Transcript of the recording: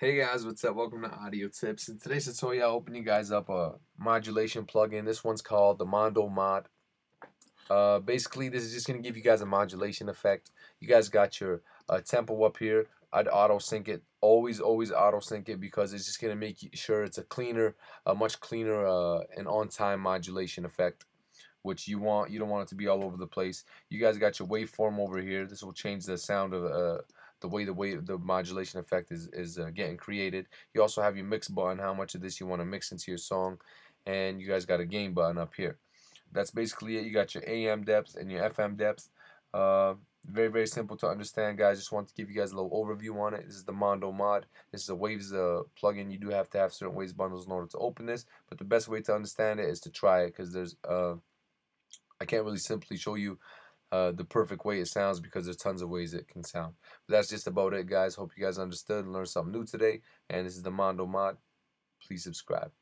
Hey guys, what's up? Welcome to Audio Tips. In today's tutorial, I'll open you guys up a modulation plugin. This one's called the Mondo Mod. Uh, basically, this is just going to give you guys a modulation effect. You guys got your uh, tempo up here. I'd auto sync it. Always, always auto sync it because it's just going to make sure it's a cleaner, a much cleaner uh, and on-time modulation effect which you want you don't want it to be all over the place you guys got your waveform over here this will change the sound of uh, the way the way the modulation effect is is uh, getting created. You also have your mix button, how much of this you want to mix into your song, and you guys got a gain button up here. That's basically it. You got your AM depth and your FM depth. Uh, very very simple to understand, guys. Just want to give you guys a little overview on it. This is the Mondo mod. This is a Waves uh, plugin. You do have to have certain Waves bundles in order to open this, but the best way to understand it is to try it because there's uh, I can't really simply show you uh, the perfect way it sounds because there's tons of ways it can sound. But that's just about it, guys. Hope you guys understood and learned something new today. And this is the Mondo Mod. Please subscribe.